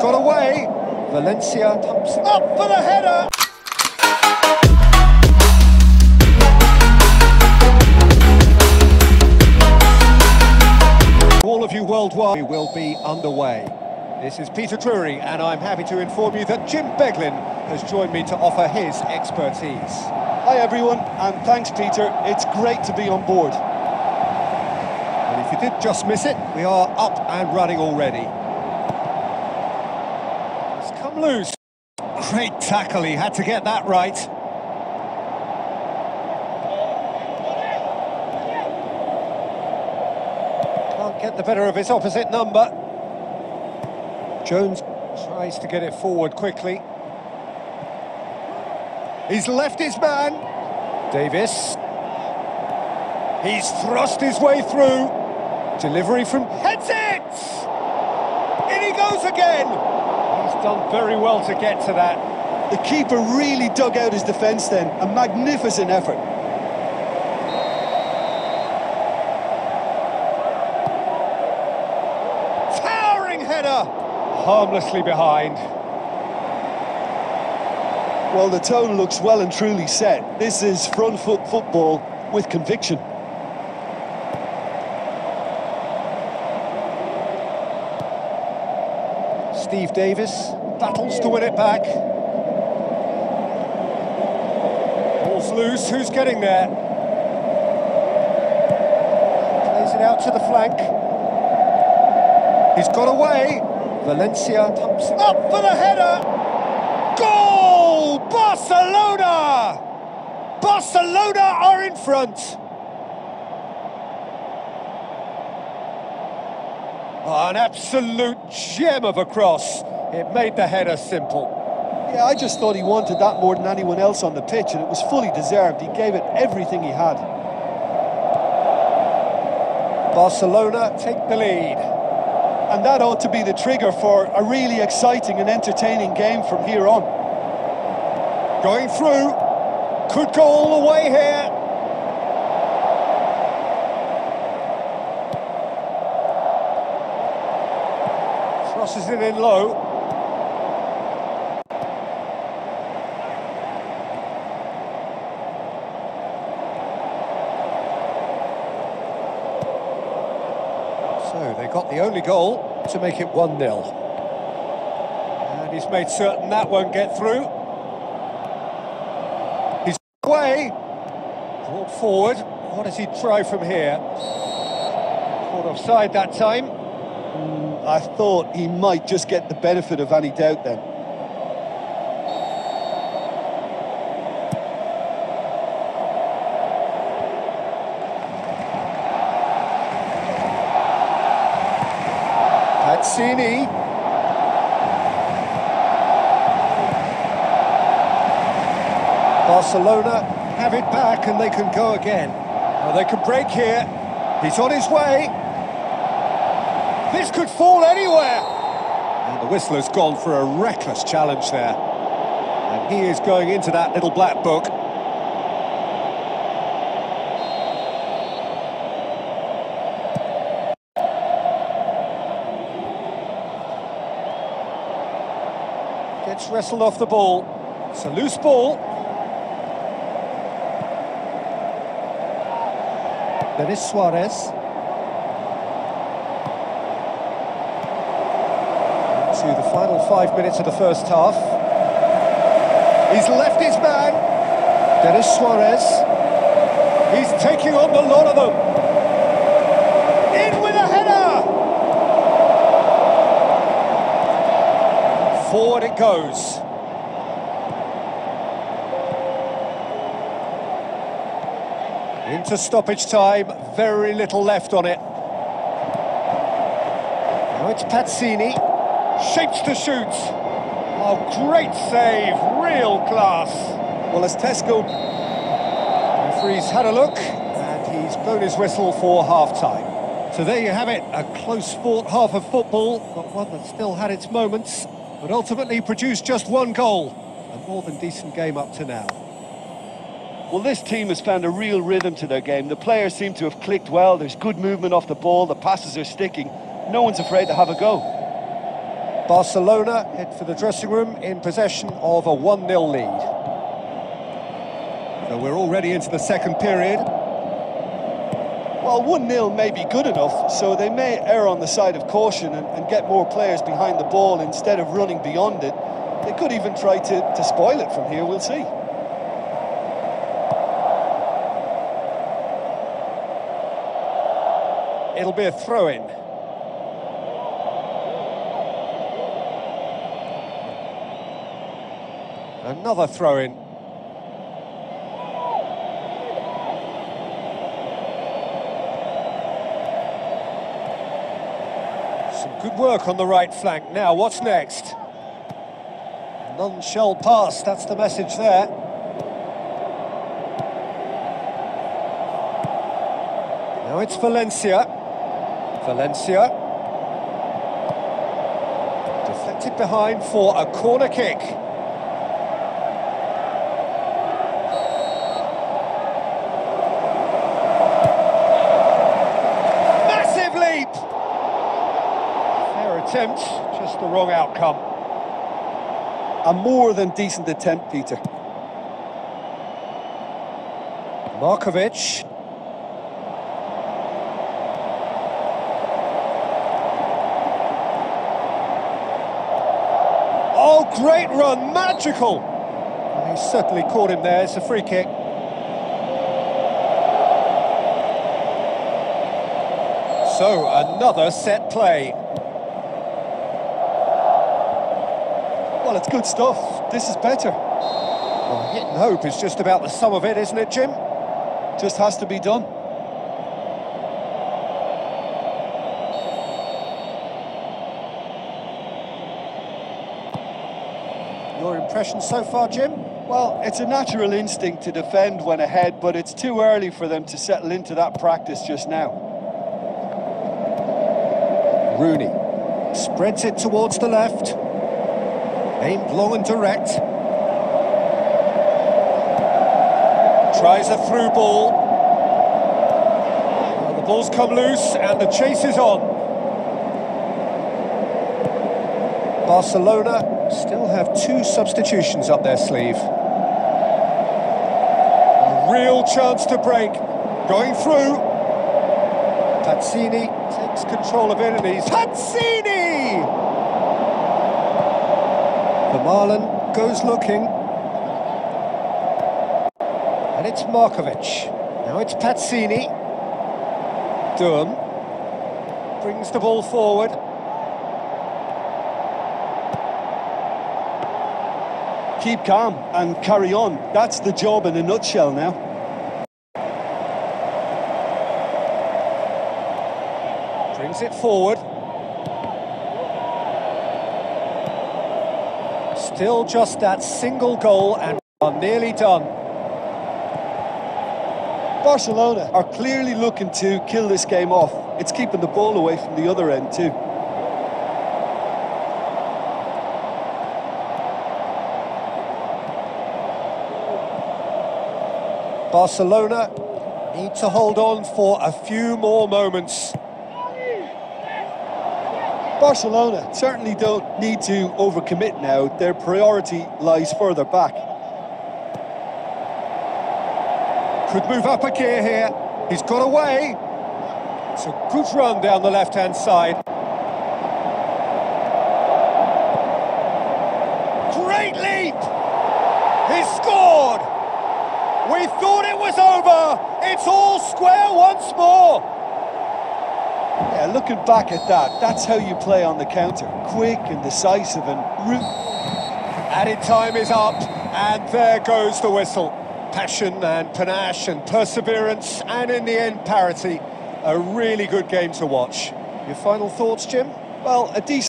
Got away. Valencia Thompson. Up for the header. All of you worldwide will be underway. This is Peter Drury, and I'm happy to inform you that Jim Beglin has joined me to offer his expertise. Hi everyone, and thanks Peter. It's great to be on board. And if you did just miss it, we are up and running already. Loose. Great tackle, he had to get that right. Can't get the better of his opposite number. Jones tries to get it forward quickly. He's left his man. Davis. He's thrust his way through. Delivery from heads it! In he goes again! Done very well to get to that. The keeper really dug out his defence then. A magnificent effort. Towering header! Harmlessly behind. Well, the tone looks well and truly set. This is front foot football with conviction. Steve Davis battles to win it back. Ball's loose, who's getting there? Plays it out to the flank. He's got away. Valencia Thompson. Up for the header! Goal! Barcelona! Barcelona are in front. Oh, an absolute gem of a cross. It made the header simple. Yeah, I just thought he wanted that more than anyone else on the pitch, and it was fully deserved. He gave it everything he had. Barcelona take the lead. And that ought to be the trigger for a really exciting and entertaining game from here on. Going through. Could go all the way here. Crosses it in low. So they got the only goal to make it 1-0. And he's made certain that won't get through. He's away. Brought forward. What does he try from here? Caught offside that time. I thought he might just get the benefit of any doubt then. Pazzini. Barcelona have it back and they can go again. Well, they can break here. He's on his way. This could fall anywhere. And the whistler's gone for a reckless challenge there. And he is going into that little black book. Gets wrestled off the ball. It's a loose ball. Denis Suarez. To the final five minutes of the first half. He's left his man. Denis Suarez. He's taking on the lot of them. In with a header! Forward it goes. Into stoppage time, very little left on it. Now it's Pazzini, shapes to shoot. Oh, great save, real class. Well, as Tesco... Referee's had a look, and he's blown his whistle for half-time. So there you have it, a close fought half of football, but one that still had its moments, but ultimately produced just one goal. A more than decent game up to now. Well, this team has found a real rhythm to their game. The players seem to have clicked well. There's good movement off the ball. The passes are sticking. No one's afraid to have a go. Barcelona head for the dressing room in possession of a 1-0 lead. So we're already into the second period. Well, 1-0 may be good enough, so they may err on the side of caution and, and, get more players behind the ball instead of running beyond it. They could even try to, to spoil it from here, we'll see. It'll be a throw-in. Another throw-in. Some good work on the right flank. Now, what's next? None shall pass, that's the message there. Now it's Valencia. Valencia. Deflected behind for a corner kick. Massive leap! Just the wrong outcome. A more than decent attempt, Peter. Markovic. Oh, great run, magical! He certainly caught him there, it's a free kick. So, another set play. Well, it's good stuff. This is better. Well, hit and hope is just about the sum of it, isn't it, Jim? Just has to be done. Your impression so far, Jim? Well, it's a natural instinct to defend when ahead, but it's too early for them to settle into that practice just now. Rooney spreads it towards the left. Aimed long and direct. Tries a through ball. Well, the ball's come loose and the chase is on. Barcelona still have two substitutions up their sleeve. A real chance to break. Going through. Pazzini takes control of it and he's Pazzini! Vermaelen goes looking. And it's Markovic. Now it's Pazzini. Durm brings the ball forward. Keep calm and carry on. That's the job in a nutshell now. Brings it forward. Still just that single goal and are nearly done. Barcelona are clearly looking to kill this game off. It's keeping the ball away from the other end too. Barcelona need to hold on for a few more moments. Barcelona certainly don't need to overcommit now. Their priority lies further back. Could move up a gear here. He's got away. It's a good run down the left-hand side. Great leap! He scored! We thought it was over! It's all square once more! Yeah, looking back at that, that's how you play on the counter. Quick and decisive and... Added time is up, and there goes the whistle. Passion and panache and perseverance, and in the end, parity. A really good game to watch. Your final thoughts, Jim? Well, a decent...